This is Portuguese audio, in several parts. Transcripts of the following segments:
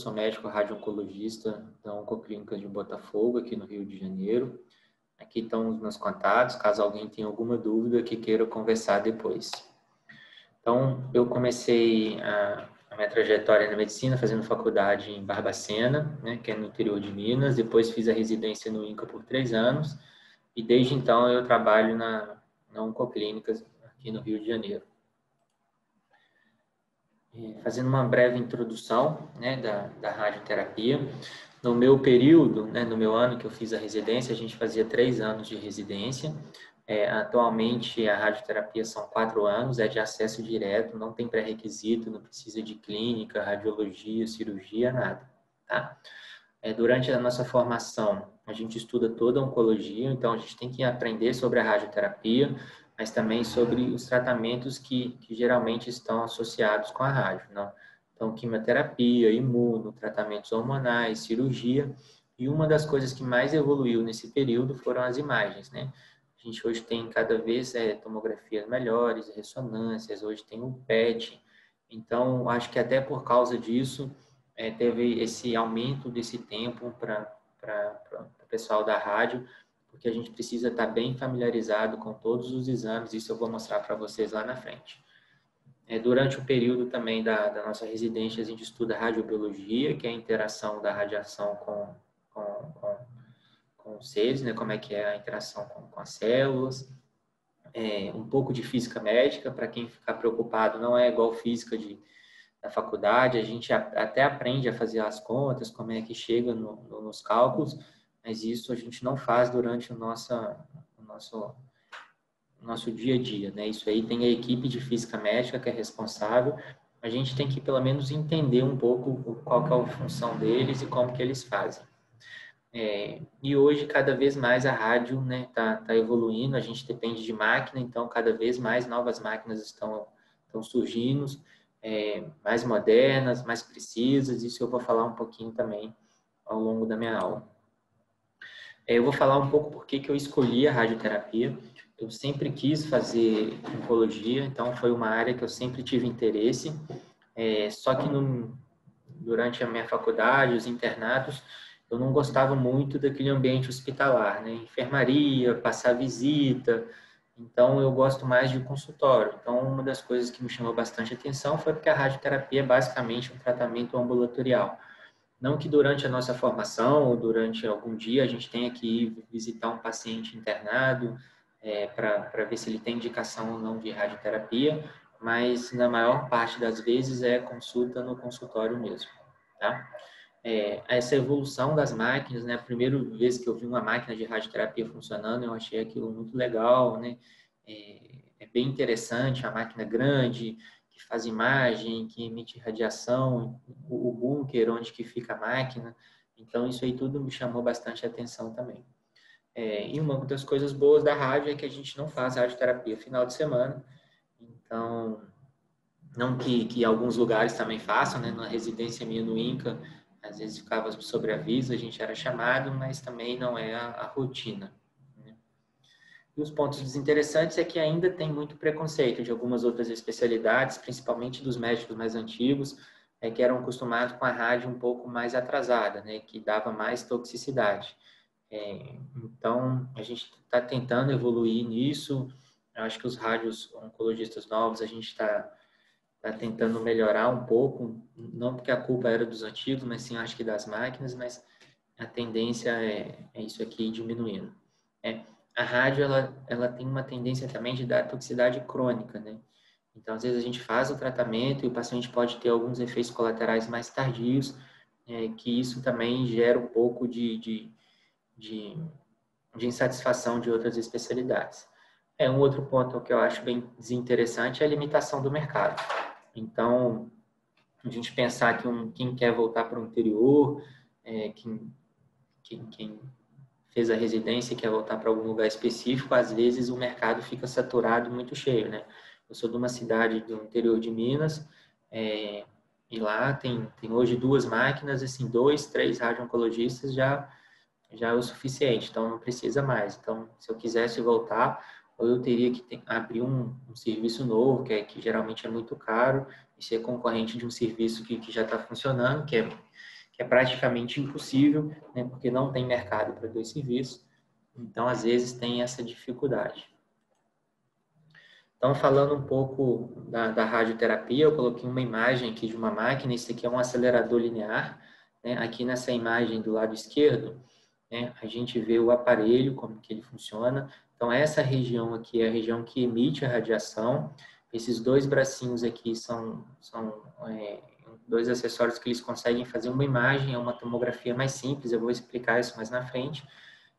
sou médico radio-oncologista da Oncoclínica de Botafogo, aqui no Rio de Janeiro. Aqui estão os meus contatos, caso alguém tenha alguma dúvida que queira conversar depois. Então, eu comecei a, a minha trajetória na medicina fazendo faculdade em Barbacena, né, que é no interior de Minas. Depois fiz a residência no INCA por três anos. E desde então eu trabalho na, na Oncoclínica aqui no Rio de Janeiro. É, fazendo uma breve introdução né, da, da radioterapia. No meu período, né, no meu ano que eu fiz a residência, a gente fazia três anos de residência. É, atualmente, a radioterapia são quatro anos, é de acesso direto, não tem pré-requisito, não precisa de clínica, radiologia, cirurgia, nada. Tá? É, durante a nossa formação, a gente estuda toda a oncologia, então a gente tem que aprender sobre a radioterapia, mas também sobre os tratamentos que, que geralmente estão associados com a rádio. Não? Então, quimioterapia, imuno, tratamentos hormonais, cirurgia. E uma das coisas que mais evoluiu nesse período foram as imagens, né? A gente hoje tem cada vez é, tomografias melhores, ressonâncias, hoje tem o PET. Então, acho que até por causa disso, é, teve esse aumento desse tempo para o pessoal da rádio, porque a gente precisa estar bem familiarizado com todos os exames, isso eu vou mostrar para vocês lá na frente. É, durante o período também da, da, nossa residência, a gente estuda radiobiologia, que é a interação da radiação com, com, com, com os seres, né, como é que é a interação com, com as células. É, um pouco de física médica, para quem ficar preocupado, não é igual física de, da faculdade, a gente até aprende a fazer as contas, como é que chega no, no, nos cálculos, mas isso a gente não faz durante o nosso, o nosso, o nosso dia a dia, né? Isso aí tem a equipe de física médica que é responsável, a gente tem que pelo menos entender um pouco qual é a função deles e como que eles fazem. É, e hoje, cada vez mais, a rádio está né, tá, tá evoluindo, a gente depende de máquina, então, cada vez mais novas máquinas estão, estão surgindo, é, mais modernas, mais precisas, isso eu vou falar um pouquinho também ao longo da minha aula. É, eu vou falar um pouco por que eu escolhi a radioterapia. Eu sempre quis fazer oncologia, então foi uma área que eu sempre tive interesse. É, só que no, durante a minha faculdade, os internatos, eu não gostava muito daquele ambiente hospitalar, né? Enfermaria, passar visita. Então, eu gosto mais de consultório. Então, uma das coisas que me chamou bastante atenção foi porque a radioterapia é basicamente um tratamento ambulatorial. Não que durante a nossa formação ou durante algum dia a gente tenha que ir visitar um paciente internado é, para ver se ele tem indicação ou não de radioterapia, mas na maior parte das vezes é consulta no consultório mesmo, tá? É, essa evolução das máquinas, né? A primeira vez que eu vi uma máquina de radioterapia funcionando, eu achei aquilo muito legal, né? É, é bem interessante, a máquina grande, que faz imagem, que emite radiação, o, bunker onde que fica a máquina. Então, isso aí tudo me chamou bastante atenção também. É, e uma das coisas boas da rádio é que a gente não faz radioterapia final de semana. Então, não que, que alguns lugares também façam, né? Na residência minha no INCA, às vezes ficava sobre aviso, a gente era chamado, mas também não é a, a rotina. E os pontos desinteressantes é que ainda tem muito preconceito de algumas outras especialidades, principalmente dos médicos mais antigos, é, que eram acostumados com a rádio um pouco mais atrasada, né, que dava mais toxicidade. É, então, a gente está tentando evoluir nisso. Eu acho que os rádios oncologistas novos, a gente está tá tentando melhorar um pouco, não porque a culpa era dos antigos, mas sim acho que das máquinas, mas a tendência é, é isso aqui diminuindo. É, a rádio ela, ela tem uma tendência também de dar toxicidade crônica, né? Então, às vezes a gente faz o tratamento e o paciente pode ter alguns efeitos colaterais mais tardios, é, que isso também gera um pouco de, de, de, de, insatisfação de outras especialidades. É um outro ponto que eu acho bem desinteressante é a limitação do mercado. Então, a gente pensar que um, quem quer voltar para o interior, é, quem, quem, quem fez a residência e quer voltar para algum lugar específico, às vezes o mercado fica saturado, muito cheio, né? Eu sou de uma cidade do interior de Minas, é, e lá tem, tem hoje duas máquinas, assim, dois, três radio-oncologistas já, já é o suficiente, então não precisa mais. Então, se eu quisesse voltar, ou eu teria que ter, abrir um, um, serviço novo, que, é, que geralmente é muito caro, e ser concorrente de um serviço que, que já está funcionando, que é, é praticamente impossível, né, porque não tem mercado para dois serviços. Então, às vezes, tem essa dificuldade. Então, falando um pouco da, da radioterapia, eu coloquei uma imagem aqui de uma máquina. Esse aqui é um acelerador linear. Né? Aqui nessa imagem do lado esquerdo, né, a gente vê o aparelho, como que ele funciona. Então, essa região aqui é a região que emite a radiação. Esses dois bracinhos aqui são, são é, dois acessórios que eles conseguem fazer uma imagem, é uma tomografia mais simples, eu vou explicar isso mais na frente.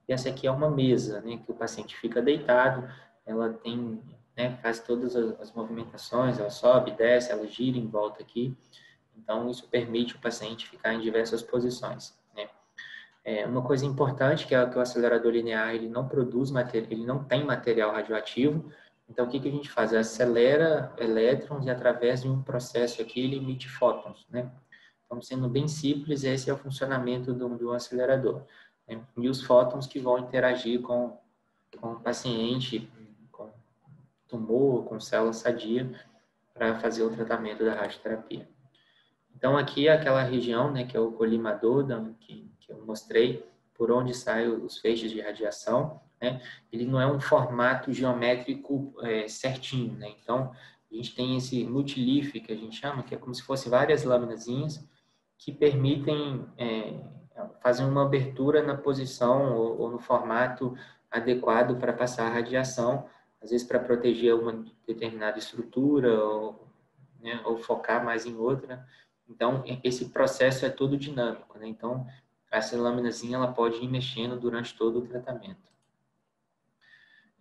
E essa aqui é uma mesa, né, que o paciente fica deitado, ela tem né, faz todas as movimentações, ela sobe, desce, ela gira em volta aqui. Então, isso permite o paciente ficar em diversas posições. Né? É, uma coisa importante que é que o acelerador linear ele não produz ele não tem material radioativo. Então, o que, que a gente faz? Acelera elétrons e através de um processo aqui ele emite fótons, né? Então, sendo bem simples, esse é o funcionamento do, do acelerador. Né? E os fótons que vão interagir com, com o paciente tumor com célula sadia para fazer o tratamento da radioterapia. Então, aqui é aquela região, né, que é o colimador que, que eu mostrei, por onde saem os feixes de radiação, né? Ele não é um formato geométrico é, certinho, né? Então, a gente tem esse multilife que a gente chama, que é como se fosse várias lâminazinhas que permitem é, fazer uma abertura na posição ou, ou no formato adequado para passar a radiação às vezes para proteger uma determinada estrutura ou, né, ou, focar mais em outra. Então, esse processo é todo dinâmico, né? Então, essa lâminazinha ela pode ir mexendo durante todo o tratamento.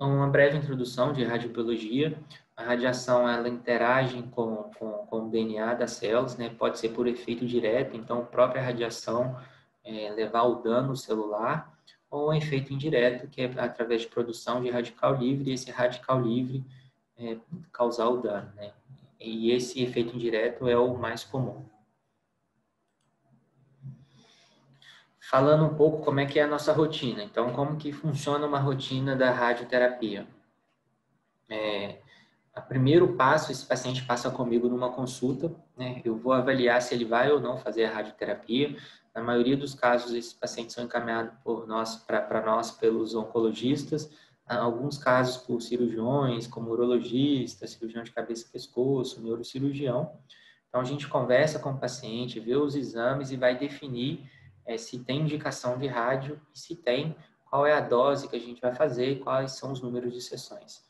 Então, uma breve introdução de radiobiologia. A radiação ela interage com, com, com o DNA das células, né? Pode ser por efeito direto, então a própria radiação é, levar o dano celular ou efeito indireto, que é através de produção de radical livre, e esse radical livre é, causar o dano. Né? E esse efeito indireto é o mais comum. Falando um pouco como é que é a nossa rotina. Então, como que funciona uma rotina da radioterapia? É, o primeiro passo, esse paciente passa comigo numa consulta, né? Eu vou avaliar se ele vai ou não fazer a radioterapia. Na maioria dos casos, esses pacientes são encaminhados por nós, para nós pelos oncologistas, alguns casos por cirurgiões, como urologista, cirurgião de cabeça e pescoço, neurocirurgião. Então, a gente conversa com o paciente, vê os exames e vai definir é, se tem indicação de rádio e se tem, qual é a dose que a gente vai fazer e quais são os números de sessões.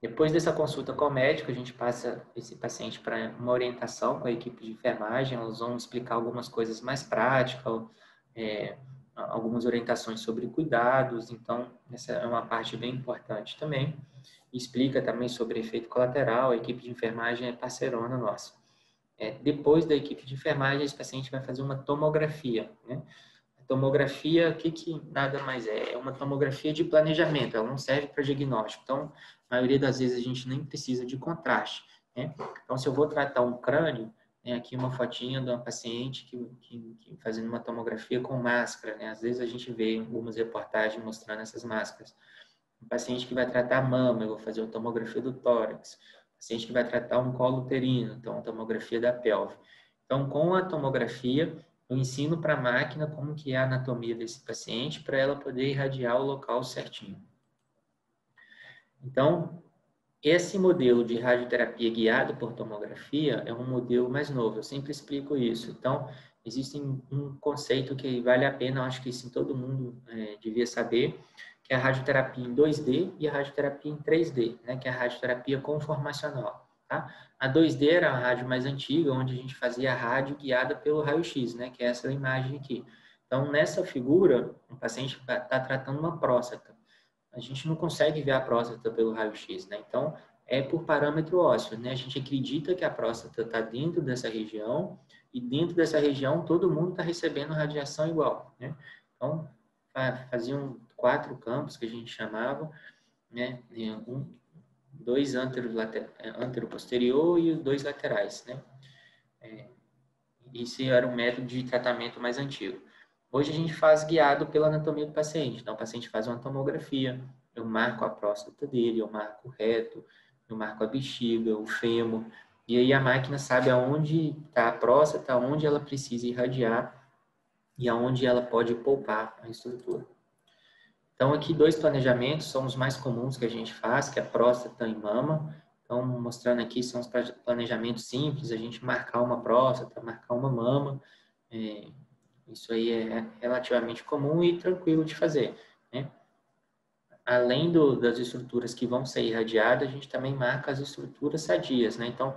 Depois dessa consulta com o médico, a gente passa esse paciente para uma orientação com a equipe de enfermagem, elas vão explicar algumas coisas mais práticas, é, algumas orientações sobre cuidados, então essa é uma parte bem importante também. Explica também sobre efeito colateral, a equipe de enfermagem é parceirona nossa. É, depois da equipe de enfermagem, esse paciente vai fazer uma tomografia, né? tomografia, o que, que nada mais é? É uma tomografia de planejamento, ela não serve para diagnóstico. Então, a maioria das vezes a gente nem precisa de contraste. Né? Então, se eu vou tratar um crânio, né, aqui uma fotinha de uma paciente que, que, que, fazendo uma tomografia com máscara. Né? Às vezes a gente vê algumas reportagens mostrando essas máscaras. Um paciente que vai tratar mama, eu vou fazer uma tomografia do tórax. Paciente que vai tratar um colo uterino, então tomografia da pelve. Então, com a tomografia, eu ensino para a máquina como que é a anatomia desse paciente para ela poder irradiar o local certinho. Então, esse modelo de radioterapia guiado por tomografia é um modelo mais novo, eu sempre explico isso. Então, existe um conceito que vale a pena, eu acho que isso todo mundo é, devia saber, que é a radioterapia em 2D e a radioterapia em 3D, né, que é a radioterapia conformacional. Tá? A 2D era a rádio mais antiga, onde a gente fazia a rádio guiada pelo raio-x, né? que é essa imagem aqui. Então, nessa figura, o paciente está tratando uma próstata. A gente não consegue ver a próstata pelo raio-x, né? Então, é por parâmetro ósseo, né? A gente acredita que a próstata está dentro dessa região e dentro dessa região todo mundo está recebendo radiação igual, né? Então, faziam quatro campos que a gente chamava, né? Um, dois antero, é, antero posterior e dois laterais, né? É, esse era um método de tratamento mais antigo. Hoje a gente faz guiado pela anatomia do paciente. Então, o paciente faz uma tomografia, eu marco a próstata dele, eu marco o reto, eu marco a bexiga, o fêmur, e aí a máquina sabe aonde está a próstata, aonde ela precisa irradiar e aonde ela pode poupar a estrutura. Então, aqui dois planejamentos são os mais comuns que a gente faz, que é próstata e mama. Então, mostrando aqui, são os planejamentos simples, a gente marcar uma próstata, marcar uma mama. É, isso aí é relativamente comum e tranquilo de fazer. Né? Além do, das estruturas que vão ser irradiadas, a gente também marca as estruturas sadias. Né? Então,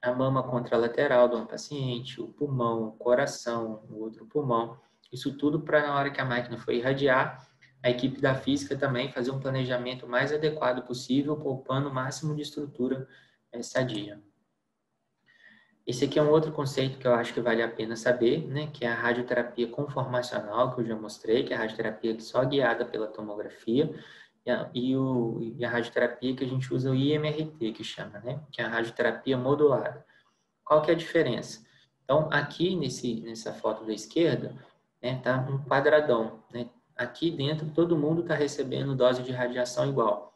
a mama contralateral do paciente, o pulmão, o coração, o outro pulmão. Isso tudo para na hora que a máquina for irradiar, a equipe da física também fazer um planejamento mais adequado possível, poupando o máximo de estrutura é, sadia. Esse aqui é um outro conceito que eu acho que vale a pena saber, né, que é a radioterapia conformacional, que eu já mostrei, que é a radioterapia só guiada pela tomografia, e a, e, o, e a radioterapia que a gente usa o IMRT, que chama, né, que é a radioterapia modulada. Qual que é a diferença? Então, aqui nesse, nessa foto da esquerda, né, tá um quadradão, né, aqui dentro todo mundo está recebendo dose de radiação igual.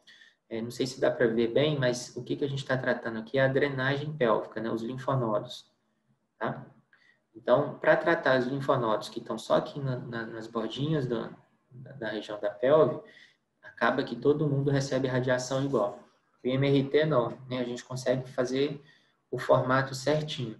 É, não sei se dá para ver bem, mas o que, que a gente está tratando aqui é a drenagem pélvica, né, os linfonodos. Tá? Então, para tratar os linfonodos que estão só aqui na, na, nas bordinhas da, da, região da pelve, acaba que todo mundo recebe radiação igual. O MRT não, né? a gente consegue fazer o formato certinho.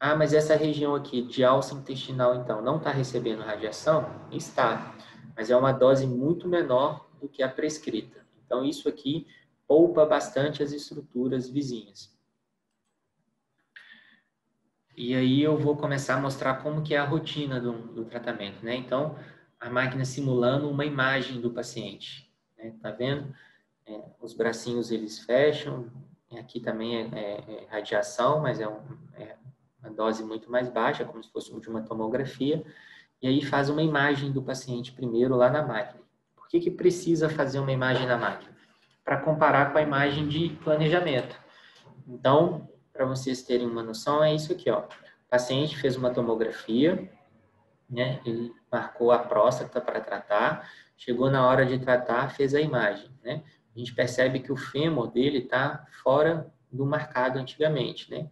Ah, mas essa região aqui de alça intestinal, então, não está recebendo radiação? Está mas é uma dose muito menor do que a prescrita. Então, isso aqui poupa bastante as estruturas vizinhas. E aí eu vou começar a mostrar como que é a rotina do, do tratamento, né? Então, a máquina simulando uma imagem do paciente, né? Tá vendo? É, os bracinhos eles fecham, aqui também é, é, é radiação, mas é, um, é, uma dose muito mais baixa, como se fosse de uma tomografia e aí faz uma imagem do paciente primeiro lá na máquina. Por que, que precisa fazer uma imagem na máquina? Para comparar com a imagem de planejamento. Então, para vocês terem uma noção, é isso aqui, ó. O paciente fez uma tomografia, né? Ele marcou a próstata para tratar, chegou na hora de tratar, fez a imagem, né? A gente percebe que o fêmur dele está fora do marcado antigamente, né?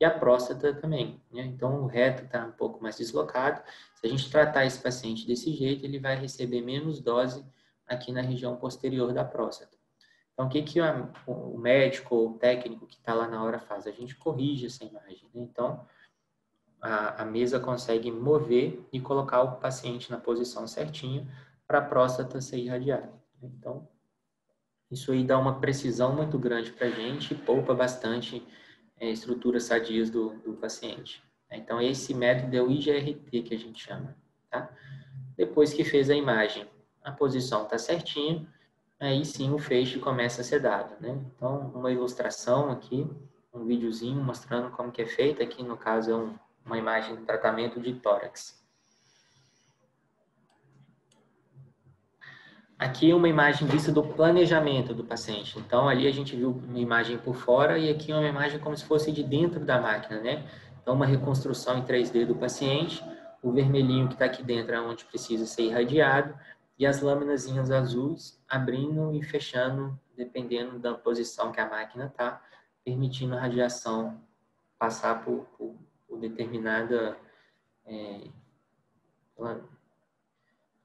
E a próstata também. Né? Então, o reto está um pouco mais deslocado. Se a gente tratar esse paciente desse jeito, ele vai receber menos dose aqui na região posterior da próstata. Então, o que, que o médico ou o técnico que está lá na hora faz? A gente corrige essa imagem. Né? Então, a, a, mesa consegue mover e colocar o paciente na posição certinha para a próstata ser irradiada. Então, isso aí dá uma precisão muito grande para a gente e poupa bastante estruturas sadias do, do paciente. Então, esse método é o IGRT que a gente chama. Tá? Depois que fez a imagem, a posição está certinha, aí sim o feixe começa a ser dado. Né? Então, uma ilustração aqui, um videozinho mostrando como que é feito. Aqui, no caso, é um, uma imagem de tratamento de tórax. Aqui é uma imagem vista do planejamento do paciente. Então, ali a gente viu uma imagem por fora e aqui uma imagem como se fosse de dentro da máquina, né? Então, uma reconstrução em 3D do paciente, o vermelhinho que está aqui dentro é onde precisa ser irradiado e as lâminas azuis abrindo e fechando, dependendo da posição que a máquina está, permitindo a radiação passar por, por, por determinada é,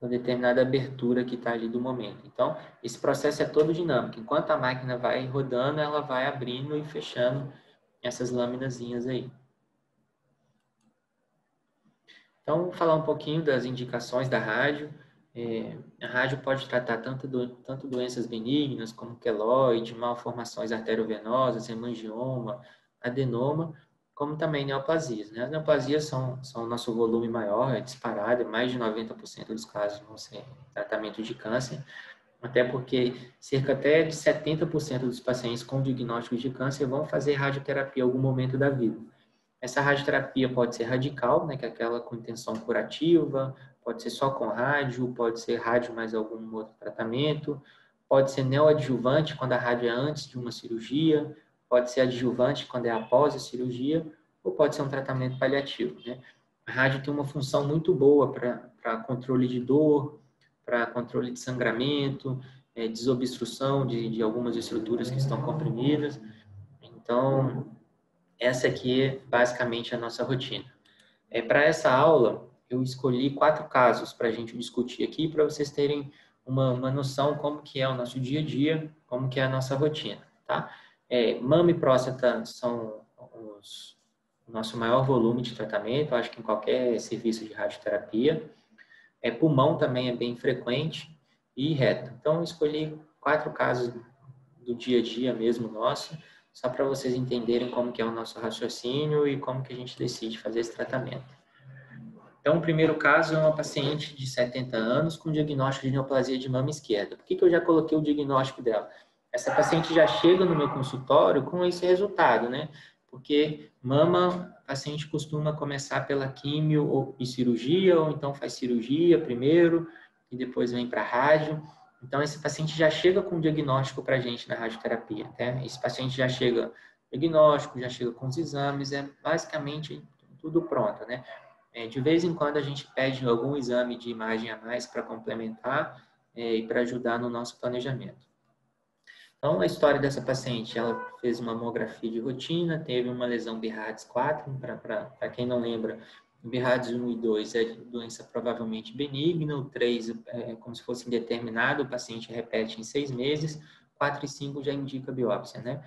uma determinada abertura que está ali do momento. Então, esse processo é todo dinâmico. Enquanto a máquina vai rodando, ela vai abrindo e fechando essas lâminas aí. Então, falar um pouquinho das indicações da rádio. É, a rádio pode tratar tanto, do, tanto doenças benignas como queloide, malformações arteriovenosas, hemangioma, adenoma, como também neoplasias. Né? As neoplasias são, são o nosso volume maior, é disparado, mais de 90% dos casos vão ser tratamento de câncer, até porque cerca até de 70% dos pacientes com diagnóstico de câncer vão fazer radioterapia em algum momento da vida. Essa radioterapia pode ser radical, né, que é aquela com intenção curativa, pode ser só com rádio, pode ser rádio mais algum outro tratamento, pode ser neoadjuvante, quando a rádio é antes de uma cirurgia, pode ser adjuvante quando é após a cirurgia, ou pode ser um tratamento paliativo. Né? A rádio tem uma função muito boa para controle de dor, para controle de sangramento, é, desobstrução de, de algumas estruturas que estão comprimidas. Então, essa aqui é basicamente a nossa rotina. É, para essa aula, eu escolhi quatro casos para a gente discutir aqui, para vocês terem uma, uma noção como que é o nosso dia a dia, como que é a nossa rotina, tá? É, mama e próstata são o nosso maior volume de tratamento, acho que em qualquer serviço de radioterapia. É, pulmão também é bem frequente e reto. Então, escolhi quatro casos do dia a dia mesmo nosso, só para vocês entenderem como que é o nosso raciocínio e como que a gente decide fazer esse tratamento. Então, o primeiro caso é uma paciente de 70 anos com diagnóstico de neoplasia de mama esquerda. Por que, que eu já coloquei o diagnóstico dela? Essa paciente já chega no meu consultório com esse resultado, né? Porque mama, a paciente costuma começar pela químio ou, e cirurgia, ou então faz cirurgia primeiro e depois vem para rádio. Então, esse paciente já chega com diagnóstico para a gente na radioterapia. Né? Esse paciente já chega diagnóstico, já chega com os exames, é basicamente tudo pronto, né? É, de vez em quando a gente pede algum exame de imagem a mais para complementar é, e para ajudar no nosso planejamento. Então, a história dessa paciente, ela fez uma mamografia de rotina, teve uma lesão BRADS 4, para quem não lembra, BRADS 1 e 2 é doença provavelmente benigna, o 3 é como se fosse indeterminado, o paciente repete em seis meses, 4 e 5 já indica biópsia, né?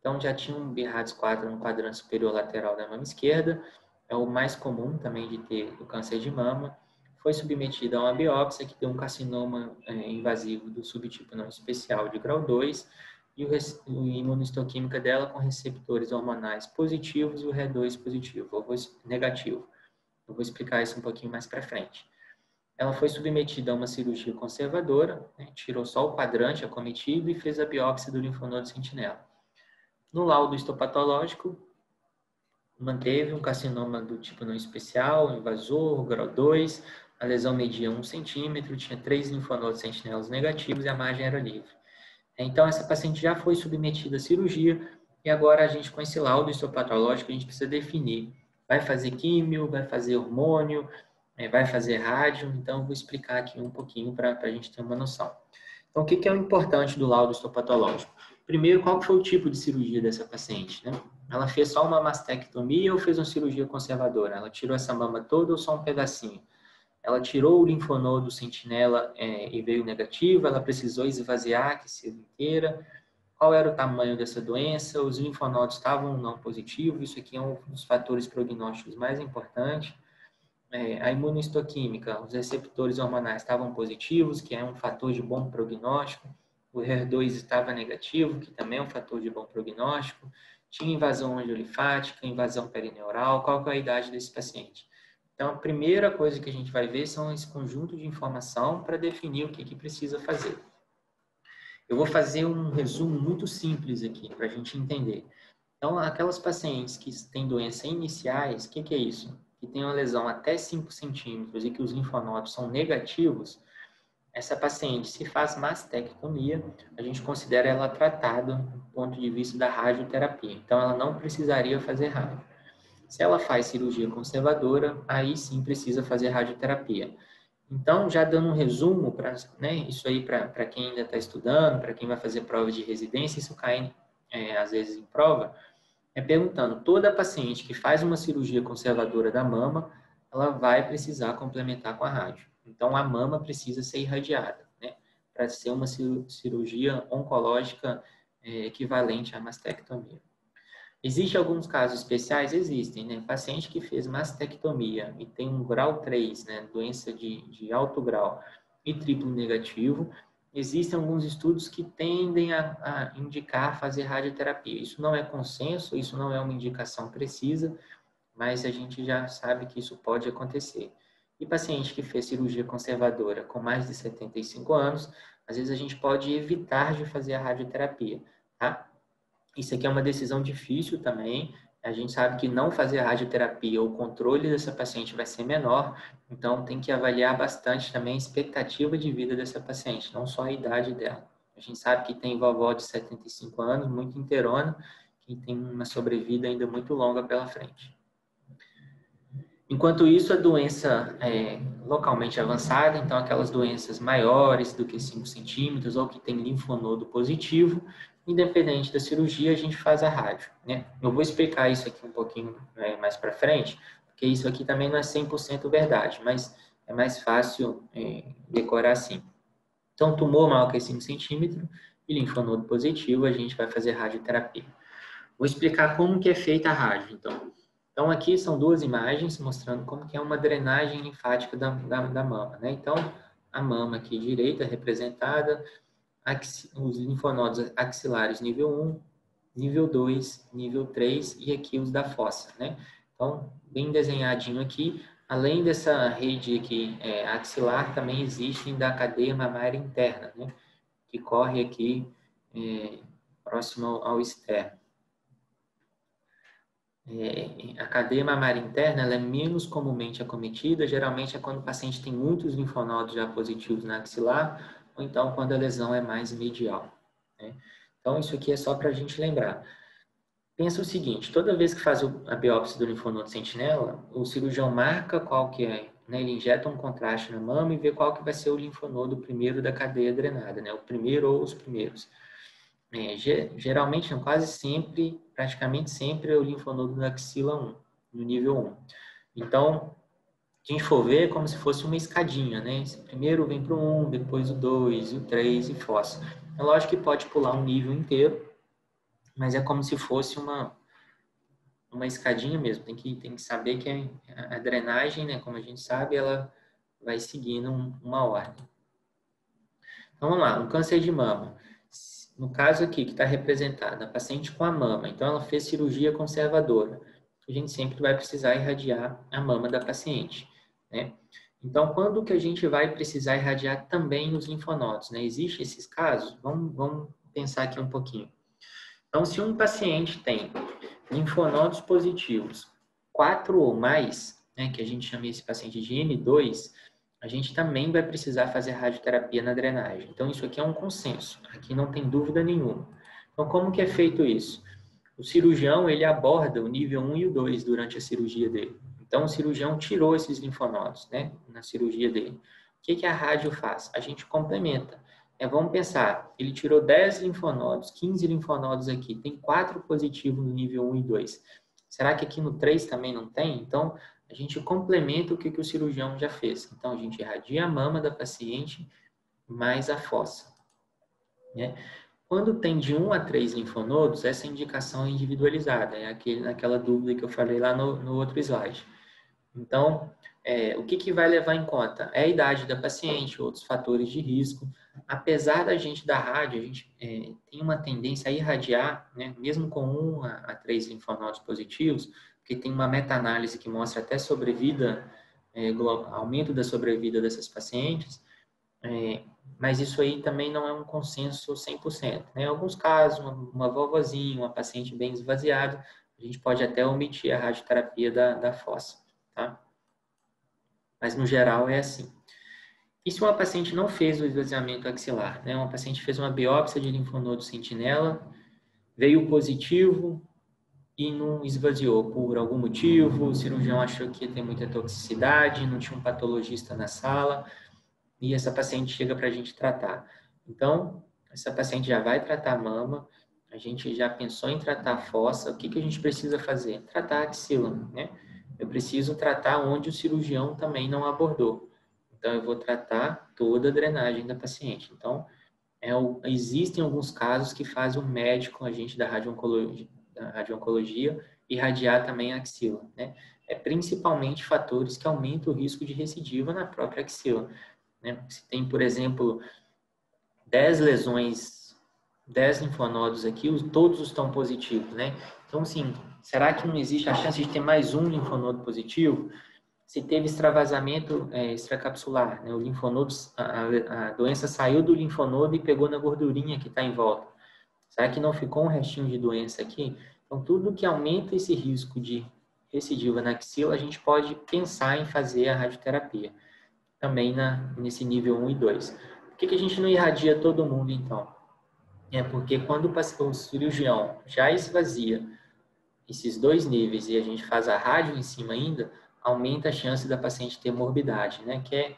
Então, já tinha um BRADS 4 no quadrante superior lateral da mama esquerda, é o mais comum também de ter o câncer de mama, foi submetida a uma biópsia que deu um carcinoma é, invasivo do subtipo não especial de grau 2 e o, imunohistoquímica dela com receptores hormonais positivos e o RE2 positivo, ou negativo. Eu vou explicar isso um pouquinho mais para frente. Ela foi submetida a uma cirurgia conservadora, né, tirou só o quadrante acometido e fez a biópsia do linfonodo sentinela. No laudo histopatológico, manteve um carcinoma do tipo não especial, invasor, grau 2, a lesão media 1 centímetro, tinha três linfonodos sentinelas negativos e a margem era livre. Então, essa paciente já foi submetida à cirurgia e agora a gente, com esse laudo histopatológico, a gente precisa definir. Vai fazer químio, vai fazer hormônio, é, vai fazer rádio. Então, eu vou explicar aqui um pouquinho para a gente ter uma noção. Então, o que, que é o importante do laudo histopatológico? Primeiro, qual foi o tipo de cirurgia dessa paciente? Né? Ela fez só uma mastectomia ou fez uma cirurgia conservadora? Ela tirou essa mama toda ou só um pedacinho? Ela tirou o linfonodo sentinela é, e veio negativo, ela precisou esvaziar a axila inteira. Qual era o tamanho dessa doença? Os linfonodos estavam não positivos, isso aqui é um dos fatores prognósticos mais importantes. É, a imunohistoquímica, os receptores hormonais estavam positivos, que é um fator de bom prognóstico. O HER2 estava negativo, que também é um fator de bom prognóstico. Tinha invasão angiolinfática, invasão perineural. Qual é a idade desse paciente? Então, a primeira coisa que a gente vai ver são esse conjunto de informação para definir o que, que precisa fazer. Eu vou fazer um resumo muito simples aqui para a gente entender. Então, aquelas pacientes que têm doenças iniciais, o que, que é isso? Que tem uma lesão até 5 centímetros e que os linfonodos são negativos, essa paciente, se faz mastectomia, a gente considera ela tratada do ponto de vista da radioterapia. Então, ela não precisaria fazer rádio. Se ela faz cirurgia conservadora, aí sim precisa fazer radioterapia. Então, já dando um resumo para né, isso aí para quem ainda está estudando, para quem vai fazer prova de residência, isso cai é, às vezes em prova, é perguntando: toda paciente que faz uma cirurgia conservadora da mama, ela vai precisar complementar com a rádio. Então, a mama precisa ser irradiada, né, para ser uma cirurgia oncológica é, equivalente à mastectomia. Existem alguns casos especiais? Existem, né? Paciente que fez mastectomia e tem um grau 3, né? Doença de, de alto grau e triplo negativo. Existem alguns estudos que tendem a, a indicar fazer radioterapia. Isso não é consenso, isso não é uma indicação precisa, mas a gente já sabe que isso pode acontecer. E paciente que fez cirurgia conservadora com mais de 75 anos, às vezes a gente pode evitar de fazer a radioterapia, tá? Isso aqui é uma decisão difícil também. A gente sabe que não fazer radioterapia, o controle dessa paciente vai ser menor, então tem que avaliar bastante também a expectativa de vida dessa paciente, não só a idade dela. A gente sabe que tem vovó de 75 anos, muito inteirona, que tem uma sobrevida ainda muito longa pela frente. Enquanto isso, a doença é localmente avançada, então aquelas doenças maiores do que 5 centímetros ou que tem linfonodo positivo, independente da cirurgia, a gente faz a rádio. Né? Eu vou explicar isso aqui um pouquinho né, mais para frente, porque isso aqui também não é 100% verdade, mas é mais fácil é, decorar assim. Então, tumor maior que 5 centímetros e linfonodo positivo, a gente vai fazer radioterapia. Vou explicar como que é feita a rádio, então. Então, aqui são duas imagens mostrando como que é uma drenagem linfática da, da, da mama, né? Então, a mama aqui direita representada, os linfonodos axilares nível 1, nível 2, nível 3 e aqui os da fossa, né? Então, bem desenhadinho aqui. Além dessa rede aqui é, axilar, também existem da cadeia mamária interna, né? Que corre aqui é, próximo ao, externo. É, a cadeia mamária interna ela é menos comumente acometida, geralmente é quando o paciente tem muitos linfonodos já positivos na axilar, ou então quando a lesão é mais medial. Né? Então, isso aqui é só para a gente lembrar. Pensa o seguinte, toda vez que faz a biópsia do linfonodo sentinela, o cirurgião marca qual que é, né, ele injeta um contraste na mama e vê qual que vai ser o linfonodo primeiro da cadeia drenada, né, o primeiro ou os primeiros. É, geralmente, quase sempre, praticamente sempre, é o linfonodo da axila 1, no nível 1. Então, a gente for ver, é como se fosse uma escadinha, né? Primeiro vem para o 1, depois o 2, o 3 e fossa. É lógico que pode pular um nível inteiro, mas é como se fosse uma, uma escadinha mesmo. Tem que, tem que saber que a, a drenagem, né, como a gente sabe, ela vai seguindo uma ordem. Então, vamos lá, um câncer de mama no caso aqui que está representada, a paciente com a mama, então ela fez cirurgia conservadora, a gente sempre vai precisar irradiar a mama da paciente, né? Então, quando que a gente vai precisar irradiar também os linfonodos, né? Existem esses casos? Vamos, vamos pensar aqui um pouquinho. Então, se um paciente tem linfonodos positivos, quatro ou mais, né, que a gente chama esse paciente de N2, a gente também vai precisar fazer radioterapia na drenagem. Então, isso aqui é um consenso, aqui não tem dúvida nenhuma. Então, como que é feito isso? O cirurgião, ele aborda o nível 1 e o 2 durante a cirurgia dele. Então, o cirurgião tirou esses linfonodos, né, na cirurgia dele. O que, que a rádio faz? A gente complementa. É, vamos pensar, ele tirou 10 linfonodos, 15 linfonodos aqui, tem 4 positivos no nível 1 e 2. Será que aqui no 3 também não tem? Então, a gente complementa o que, que o cirurgião já fez. Então, a gente irradia a mama da paciente mais a fossa. Né? Quando tem de 1 a 3 linfonodos, essa indicação é individualizada, é aquele, naquela dúvida que eu falei lá no, no outro slide. Então, é, o que, que vai levar em conta? É a idade da paciente, outros fatores de risco. Apesar da gente da rádio, a gente é, tem uma tendência a irradiar, né, mesmo com 1 a, 3 linfonodos positivos, porque tem uma meta-análise que mostra até sobrevida, é, aumento da sobrevida dessas pacientes, é, mas isso aí também não é um consenso 100%. Né? Em alguns casos, uma, uma vovozinha, uma paciente bem esvaziada, a gente pode até omitir a radioterapia da, da fossa, tá? Mas no geral é assim. E se uma paciente não fez o esvaziamento axilar, né? Uma paciente fez uma biópsia de linfonodo sentinela, veio positivo, e não esvaziou por algum motivo, o cirurgião achou que ia ter muita toxicidade, não tinha um patologista na sala, e essa paciente chega para a gente tratar. Então, essa paciente já vai tratar a mama, a gente já pensou em tratar a fossa, o que, que a gente precisa fazer? Tratar a axila, né? Eu preciso tratar onde o cirurgião também não abordou. Então, eu vou tratar toda a drenagem da paciente. Então, é, existem alguns casos que faz o médico, a gente da radio-oncologia, da irradiar também a axila, né? É principalmente fatores que aumentam o risco de recidiva na própria axila, né? Se tem, por exemplo, 10 lesões, 10 linfonodos aqui, todos estão positivos, né? Então, assim, será que não existe a chance de ter mais um linfonodo positivo? Se teve extravasamento é, extracapsular, né? O linfonodo, a, a doença saiu do linfonodo e pegou na gordurinha que está em volta. Será que não ficou um restinho de doença aqui? Então, tudo que aumenta esse risco de recidiva na axila, a gente pode pensar em fazer a radioterapia, também na, nesse nível 1 e 2. Por que, que a gente não irradia todo mundo, então? É porque quando o cirurgião já esvazia esses dois níveis e a gente faz a rádio em cima ainda, aumenta a chance da paciente ter morbidade, né? Que é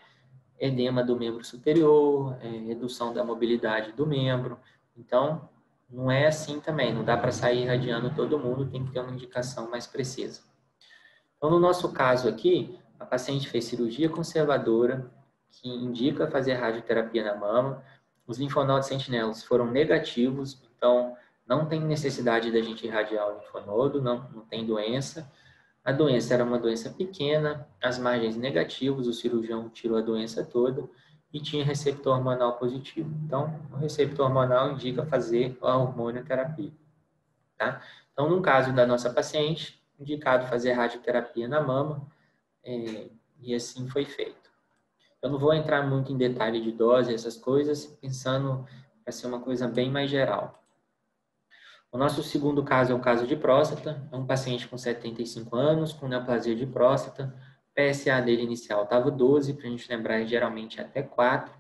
edema do membro superior, é, redução da mobilidade do membro. Então, não é assim também, não dá para sair irradiando todo mundo, tem que ter uma indicação mais precisa. Então, no nosso caso aqui, a paciente fez cirurgia conservadora, que indica fazer radioterapia na mama. Os linfonodos sentinelos foram negativos, então não tem necessidade da gente irradiar o linfonodo, não, não tem doença. A doença era uma doença pequena, as margens negativas, o cirurgião tirou a doença toda e tinha receptor hormonal positivo. Então, o receptor hormonal indica fazer a hormonioterapia. Tá? Então, no caso da nossa paciente, indicado fazer radioterapia na mama, é, e assim foi feito. Eu não vou entrar muito em detalhe de dose, essas coisas, pensando para ser uma coisa bem mais geral. O nosso segundo caso é um caso de próstata, é um paciente com 75 anos, com neoplasia de próstata, PSA dele inicial estava 12, para a gente lembrar, geralmente até 4.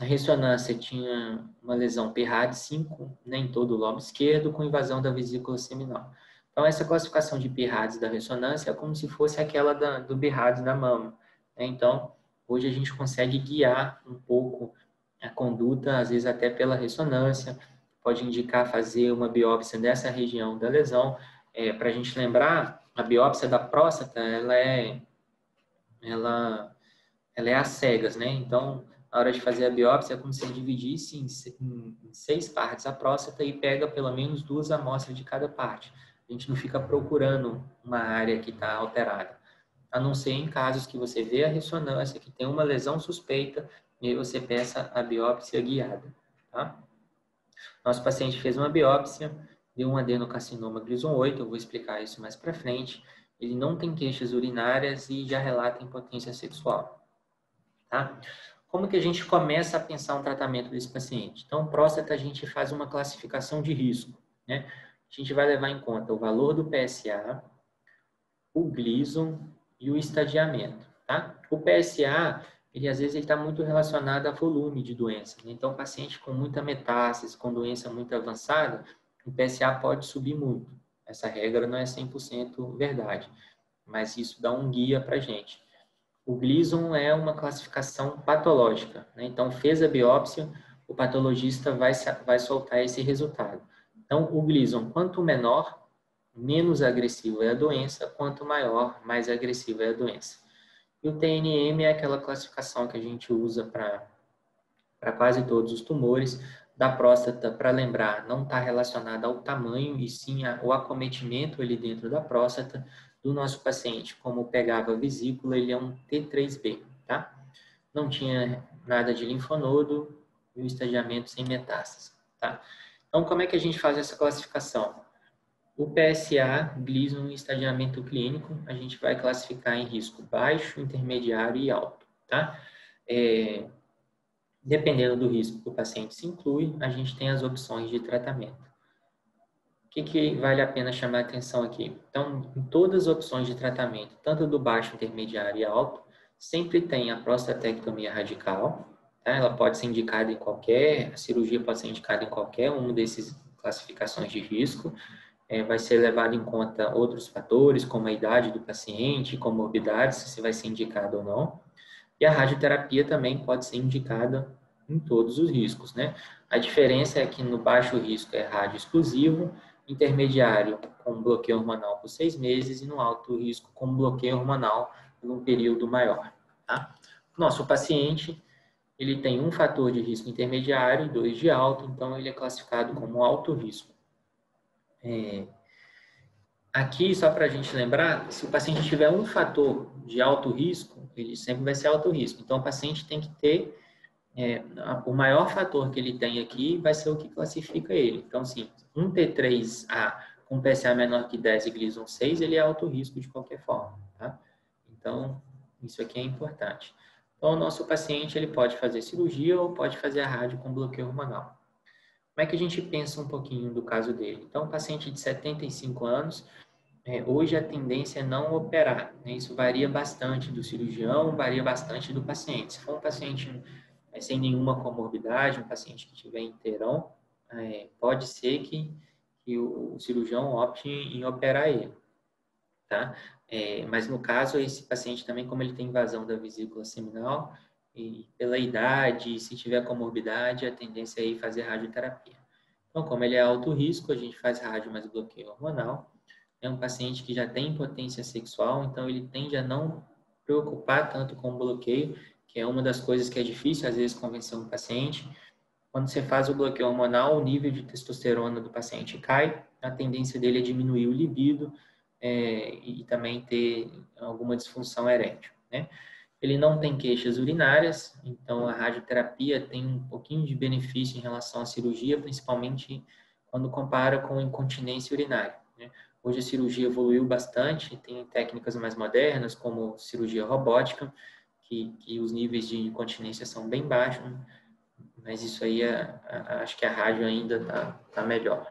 A ressonância tinha uma lesão PRAD 5, nem todo o lobo esquerdo, com invasão da vesícula seminal. Então, essa classificação de PRADs da ressonância é como se fosse aquela da, do BRADs da mama. Né? Então, hoje a gente consegue guiar um pouco a conduta, às vezes até pela ressonância, pode indicar fazer uma biópsia dessa região da lesão. É, Para a gente lembrar, a biópsia da próstata, ela é, ela, ela é às cegas, né? Então, na hora de fazer a biópsia, é como se dividisse em, em, em seis partes a próstata e pega pelo menos duas amostras de cada parte. A gente não fica procurando uma área que está alterada. A não ser em casos que você vê a ressonância, que tem uma lesão suspeita, e aí você peça a biópsia guiada, tá? Nosso paciente fez uma biópsia, deu um adenocarcinoma Gleason 8, eu vou explicar isso mais para frente. Ele não tem queixas urinárias e já relata impotência sexual. Tá? Como que a gente começa a pensar um tratamento desse paciente? Então, próstata, a gente faz uma classificação de risco. Né? A gente vai levar em conta o valor do PSA, o Gleason e o estadiamento. Tá? O PSA ele às vezes está muito relacionado a volume de doença. Né? Então, paciente com muita metástase, com doença muito avançada, o PSA pode subir muito. Essa regra não é 100% verdade, mas isso dá um guia para a gente. O Gleason é uma classificação patológica, né? então fez a biópsia, o patologista vai, vai soltar esse resultado. Então, o Gleason, quanto menor, menos agressiva é a doença, quanto maior, mais agressiva é a doença. E o TNM é aquela classificação que a gente usa para quase todos os tumores. Da próstata, para lembrar, não está relacionada ao tamanho e sim ao acometimento ali dentro da próstata do nosso paciente. Como pegava a vesícula, ele é um T3B, tá? Não tinha nada de linfonodo e o estadiamento sem metástase, tá? Então, como é que a gente faz essa classificação? O PSA, Gleason estadiamento clínico, a gente vai classificar em risco baixo, intermediário e alto, tá? É, dependendo do risco que o paciente se inclui, a gente tem as opções de tratamento. O que, que vale a pena chamar a atenção aqui? Então, em todas as opções de tratamento, tanto do baixo, intermediário e alto, sempre tem a prostatectomia radical, tá? ela pode ser indicada em qualquer, a cirurgia pode ser indicada em qualquer uma dessas classificações de risco, é, vai ser levado em conta outros fatores, como a idade do paciente, comorbidades, se vai ser indicado ou não. E a radioterapia também pode ser indicada em todos os riscos, né? A diferença é que no baixo risco é rádio exclusivo, intermediário com bloqueio hormonal por seis meses e no alto risco com bloqueio hormonal por um período maior, tá? Nosso paciente, ele tem um fator de risco intermediário e dois de alto, então ele é classificado como alto risco. É, aqui, só para a gente lembrar, se o paciente tiver um fator de alto risco, ele sempre vai ser alto risco. Então, o paciente tem que ter é, o maior fator que ele tem aqui vai ser o que classifica ele. Então, assim, um T3A com PSA menor que 10 e Gleason 6, ele é alto risco de qualquer forma, tá? Então, isso aqui é importante. Então, o nosso paciente, ele pode fazer cirurgia ou pode fazer a rádio com bloqueio hormonal. Como é que a gente pensa um pouquinho do caso dele? Então, um paciente de 75 anos, é, hoje a tendência é não operar. Né? Isso varia bastante do cirurgião, varia bastante do paciente. Se for um paciente é, sem nenhuma comorbidade, um paciente que tiver inteirão, é, pode ser que, que o, o cirurgião opte em, operar ele. Tá? É, mas no caso, esse paciente também, como ele tem invasão da vesícula seminal, e pela idade, se tiver comorbidade, a tendência é ir fazer radioterapia. Então, como ele é alto risco, a gente faz rádio mais bloqueio hormonal. É um paciente que já tem impotência sexual, então ele tende a não preocupar tanto com o bloqueio, que é uma das coisas que é difícil às vezes convencer um paciente. Quando você faz o bloqueio hormonal, o nível de testosterona do paciente cai, a tendência dele é diminuir o libido é, e também ter alguma disfunção erétil, né? Ele não tem queixas urinárias, então a radioterapia tem um pouquinho de benefício em relação à cirurgia, principalmente quando compara com incontinência urinária. Né? Hoje a cirurgia evoluiu bastante, tem técnicas mais modernas, como cirurgia robótica, que, que os níveis de incontinência são bem baixos, mas isso aí é, acho que a rádio ainda está tá melhor.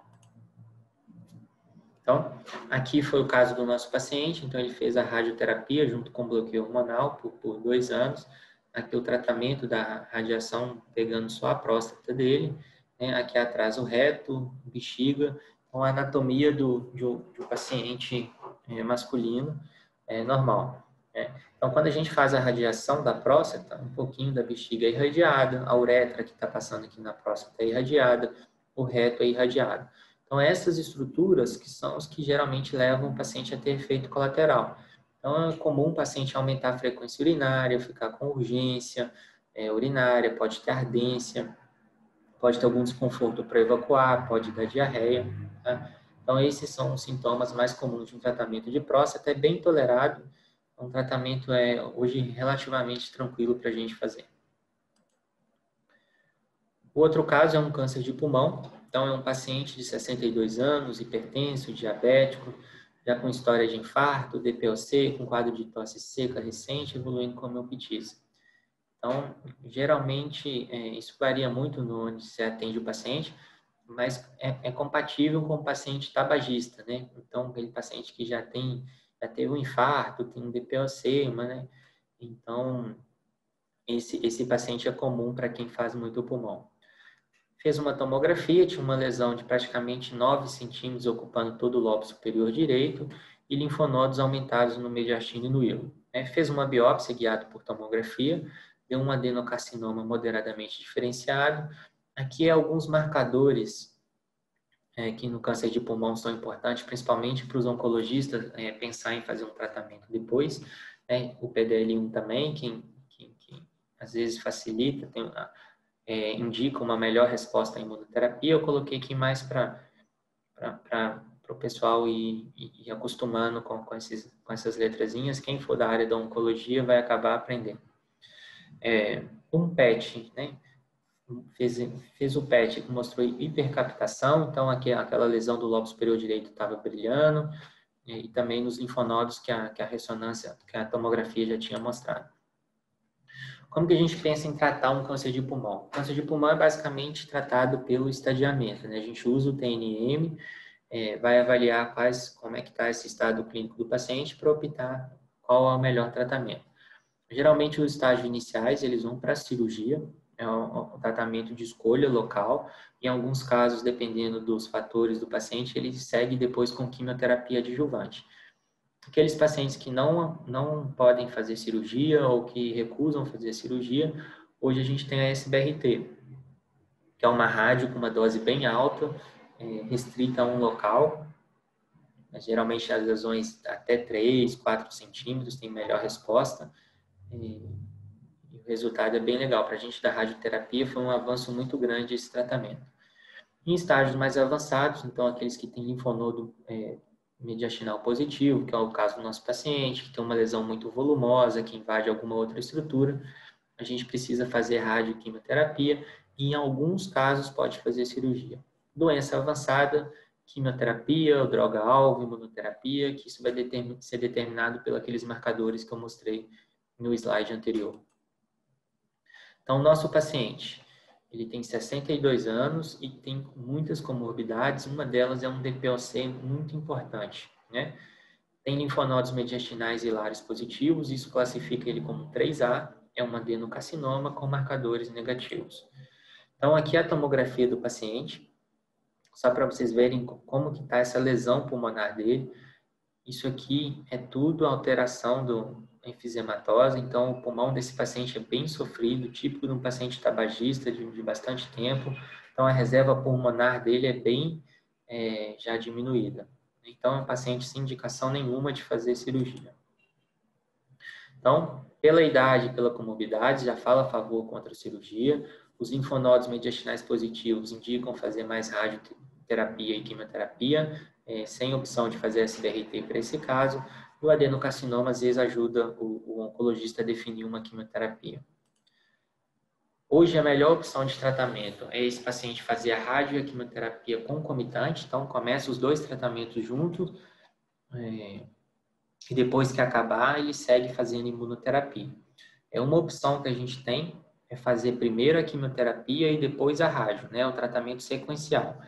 Então, aqui foi o caso do nosso paciente, então ele fez a radioterapia junto com bloqueio hormonal por, por dois anos. Aqui o tratamento da radiação pegando só a próstata dele, né? aqui atrás o reto, bexiga, então a anatomia do, de um paciente é, masculino é normal. Né? Então, quando a gente faz a radiação da próstata, um pouquinho da bexiga é irradiada, a uretra que está passando aqui na próstata é irradiada, o reto é irradiado. Então, essas estruturas que são as que geralmente levam o paciente a ter efeito colateral. Então, é comum o paciente aumentar a frequência urinária, ficar com urgência é, urinária, pode ter ardência, pode ter algum desconforto para evacuar, pode dar diarreia. Tá? Então, esses são os sintomas mais comuns de um tratamento de próstata, é bem tolerado, é um tratamento é hoje relativamente tranquilo para a gente fazer. O outro caso é um câncer de pulmão, então, é um paciente de 62 anos, hipertenso, diabético, já com história de infarto, DPOC, com quadro de tosse seca recente, evoluindo com homeopatia. Então, geralmente, é, isso varia muito no onde você atende o paciente, mas é, é, compatível com o paciente tabagista, né? Então, aquele paciente que já tem, já teve um infarto, tem um DPOC, né? Então, esse, esse paciente é comum para quem faz muito pulmão. Fez uma tomografia, tinha uma lesão de praticamente 9 centímetros ocupando todo o lobo superior direito e linfonodos aumentados no mediastino e no hilo. É, fez uma biópsia guiada por tomografia, deu um adenocarcinoma moderadamente diferenciado. Aqui é alguns marcadores é, que no câncer de pulmão são importantes, principalmente para os oncologistas é, pensar em fazer um tratamento depois. Né? O PDL1 também, que, que, que às vezes facilita, tem é, indica uma melhor resposta à imunoterapia, eu coloquei aqui mais para o pessoal ir, ir acostumando com, com, esses, com essas letrazinhas. Quem for da área da oncologia vai acabar aprendendo. É, um PET, né? Fez, fez o PET que mostrou hipercaptação, então aqui aquela lesão do lobo superior direito estava brilhando, e, e também nos linfonodos que a, que a ressonância, que a tomografia já tinha mostrado. Como que a gente pensa em tratar um câncer de pulmão? O câncer de pulmão é basicamente tratado pelo estadiamento, né? A gente usa o TNM, é, vai avaliar quais, como é que está esse estado clínico do paciente para optar qual é o melhor tratamento. Geralmente os estágios iniciais eles vão para a cirurgia, é um, um, tratamento de escolha local. Em alguns casos, dependendo dos fatores do paciente, ele segue depois com quimioterapia adjuvante aqueles pacientes que não, não podem fazer cirurgia ou que recusam fazer cirurgia, hoje a gente tem a SBRT, que é uma rádio com uma dose bem alta, é, restrita a um local. Geralmente as lesões até 3, 4 centímetros têm melhor resposta. E, e o resultado é bem legal. Para a gente da radioterapia foi um avanço muito grande esse tratamento. Em estágios mais avançados, então aqueles que têm linfonodo é, mediastinal positivo, que é o caso do nosso paciente, que tem uma lesão muito volumosa, que invade alguma outra estrutura, a gente precisa fazer radioquimioterapia e, em alguns casos, pode fazer cirurgia. Doença avançada, quimioterapia, droga-alvo, imunoterapia, que isso vai ser determinado pelos aqueles marcadores que eu mostrei no slide anterior. Então, nosso paciente, ele tem 62 anos e tem muitas comorbidades, uma delas é um DPOC muito importante, né? Tem linfonodos mediastinais hilares positivos, isso classifica ele como 3A, é um adenocarcinoma com marcadores negativos. Então, aqui é a tomografia do paciente, só para vocês verem como que está essa lesão pulmonar dele. Isso aqui é tudo alteração do enfisematose, então o pulmão desse paciente é bem sofrido, típico de um paciente tabagista de, de bastante tempo, então a reserva pulmonar dele é bem é, já diminuída. Então é um paciente sem indicação nenhuma de fazer cirurgia. Então, pela idade, pela comorbidade, já fala a favor contra a cirurgia. Os linfonodos mediastinais positivos indicam fazer mais radioterapia e quimioterapia, é, sem opção de fazer SBRT para esse caso. O adenocarcinoma, às vezes, ajuda o, o oncologista a definir uma quimioterapia. Hoje, a melhor opção de tratamento é esse paciente fazer a rádio e a quimioterapia concomitante, então começa os dois tratamentos juntos, é, e depois que acabar, ele segue fazendo imunoterapia. É uma opção que a gente tem, é fazer primeiro a quimioterapia e depois a rádio, né, o tratamento sequencial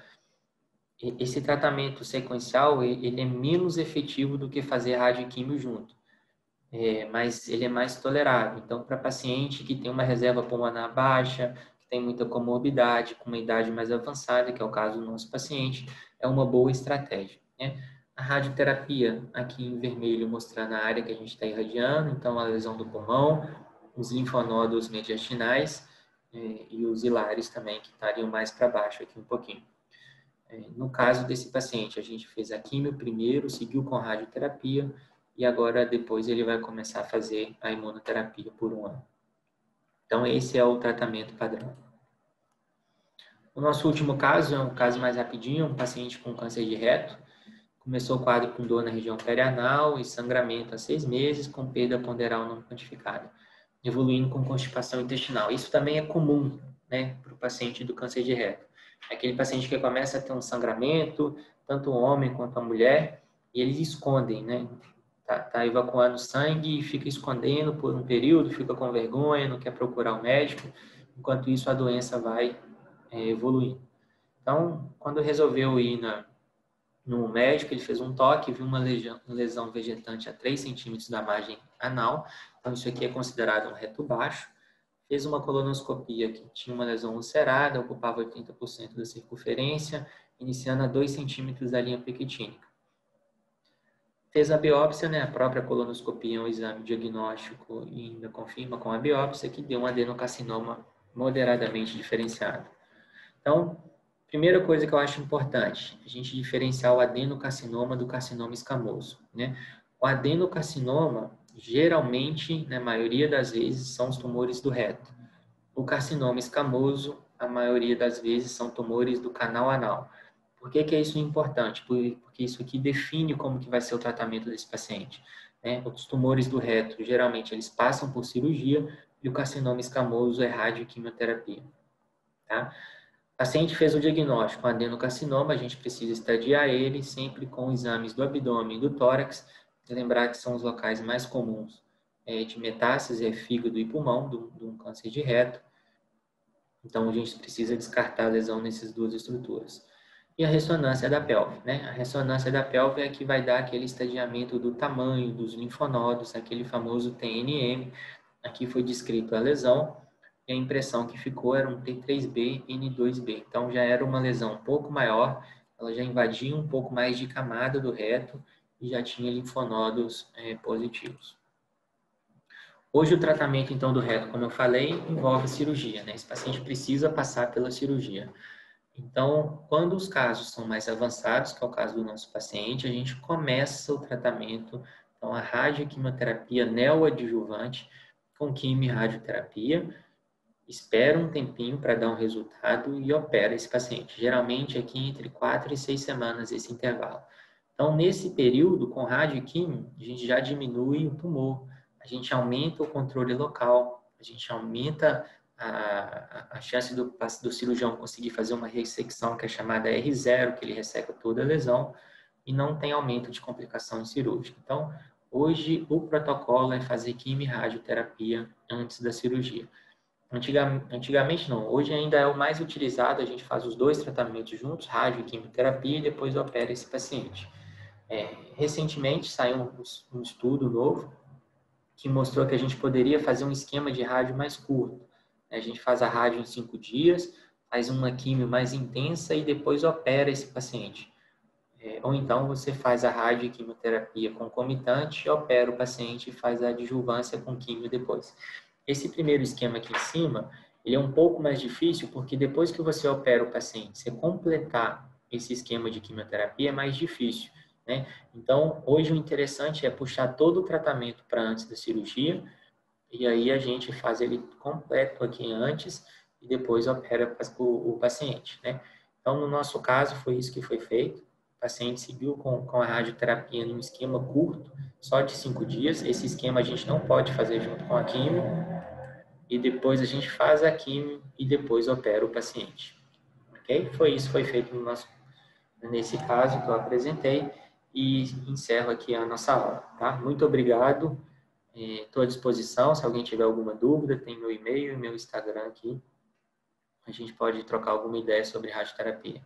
esse tratamento sequencial ele é menos efetivo do que fazer radioquímio junto, é, mas ele é mais tolerável. Então, para paciente que tem uma reserva pulmonar baixa, que tem muita comorbidade, com uma idade mais avançada, que é o caso do nosso paciente, é uma boa estratégia. Né? A radioterapia, aqui em vermelho, mostrando a área que a gente está irradiando, então a lesão do pulmão, os linfonodos mediastinais é, e os hilares também, que estariam mais para baixo aqui um pouquinho. No caso desse paciente, a gente fez a quimio primeiro, seguiu com radioterapia e agora depois ele vai começar a fazer a imunoterapia por um ano. Então esse é o tratamento padrão. O nosso último caso é um caso mais rapidinho, um paciente com câncer de reto. Começou o quadro com dor na região perianal e sangramento há seis meses, com perda ponderal não quantificada, evoluindo com constipação intestinal. Isso também é comum né, para o paciente do câncer de reto. Aquele paciente que começa a ter um sangramento, tanto o homem quanto a mulher, e eles escondem, né? Tá, tá, evacuando sangue e fica escondendo por um período, fica com vergonha, não quer procurar o um médico, enquanto isso a doença vai é, evoluindo. Então, quando resolveu ir na, no médico, ele fez um toque, viu uma lesão, lesão vegetante a 3 centímetros da margem anal, então isso aqui é considerado um reto baixo, fez uma colonoscopia que tinha uma lesão ulcerada, ocupava 80% da circunferência, iniciando a 2 centímetros da linha pequitínica. Fez a biópsia, né? a própria colonoscopia é um exame diagnóstico e ainda confirma com a biópsia que deu um adenocarcinoma moderadamente diferenciado. Então, primeira coisa que eu acho importante, a gente diferenciar o adenocarcinoma do carcinoma escamoso. Né? O adenocarcinoma, geralmente, na maioria das vezes, são os tumores do reto. O carcinoma escamoso, a maioria das vezes, são tumores do canal anal. Por que, que é isso importante? Porque isso aqui define como que vai ser o tratamento desse paciente. Né? Os tumores do reto, geralmente, eles passam por cirurgia e o carcinoma escamoso é radioquimioterapia. Tá? O paciente fez o diagnóstico adenocarcinoma, a gente precisa estadiar ele sempre com exames do abdômen e do tórax lembrar que são os locais mais comuns é, de metástase é fígado e pulmão, do um câncer de reto. Então, a gente precisa descartar a lesão nessas duas estruturas. E a ressonância da pelve, né? A ressonância da pelve é que vai dar aquele estadiamento do tamanho dos linfonodos, aquele famoso TNM. Aqui foi descrito a lesão e a impressão que ficou era um T3B N2B. Então, já era uma lesão um pouco maior, ela já invadia um pouco mais de camada do reto e já tinha linfonodos é, positivos. Hoje o tratamento então do reto, como eu falei, envolve cirurgia, né? Esse paciente precisa passar pela cirurgia. Então, quando os casos são mais avançados, que é o caso do nosso paciente, a gente começa o tratamento, então a radioquimioterapia neoadjuvante com quimio e radioterapia, espera um tempinho para dar um resultado e opera esse paciente. Geralmente aqui entre 4 e 6 semanas esse intervalo. Então, nesse período, com radioquímio, a gente já diminui o tumor, a gente aumenta o controle local, a gente aumenta a, a chance do, do cirurgião conseguir fazer uma ressecção que é chamada R0, que ele resseca toda a lesão, e não tem aumento de complicação cirúrgica. Então, hoje o protocolo é fazer quimio e radioterapia antes da cirurgia. Antigamente, antigamente não, hoje ainda é o mais utilizado, a gente faz os dois tratamentos juntos, rádio e quimioterapia, e depois opera esse paciente. É, recentemente saiu um, um, estudo novo que mostrou que a gente poderia fazer um esquema de rádio mais curto. A gente faz a rádio em cinco dias, faz uma quimio mais intensa e depois opera esse paciente. É, ou então você faz a radioquimioterapia concomitante, opera o paciente e faz a adjuvância com químio depois. Esse primeiro esquema aqui em cima, ele é um pouco mais difícil porque depois que você opera o paciente, você completar esse esquema de quimioterapia é mais difícil. Né? Então, hoje o interessante é puxar todo o tratamento para antes da cirurgia, e aí a gente faz ele completo aqui antes e depois opera o, paciente, né? Então, no nosso caso, foi isso que foi feito. O paciente seguiu com, com a radioterapia num esquema curto, só de cinco dias. Esse esquema a gente não pode fazer junto com a quimio. E depois a gente faz a quimio e depois opera o paciente. Ok? Foi isso, foi feito no nosso, nesse caso que eu apresentei. E encerro aqui a nossa aula, tá? Muito obrigado. Estou à disposição, se alguém tiver alguma dúvida, tem meu e-mail e meu Instagram aqui. A gente pode trocar alguma ideia sobre radioterapia.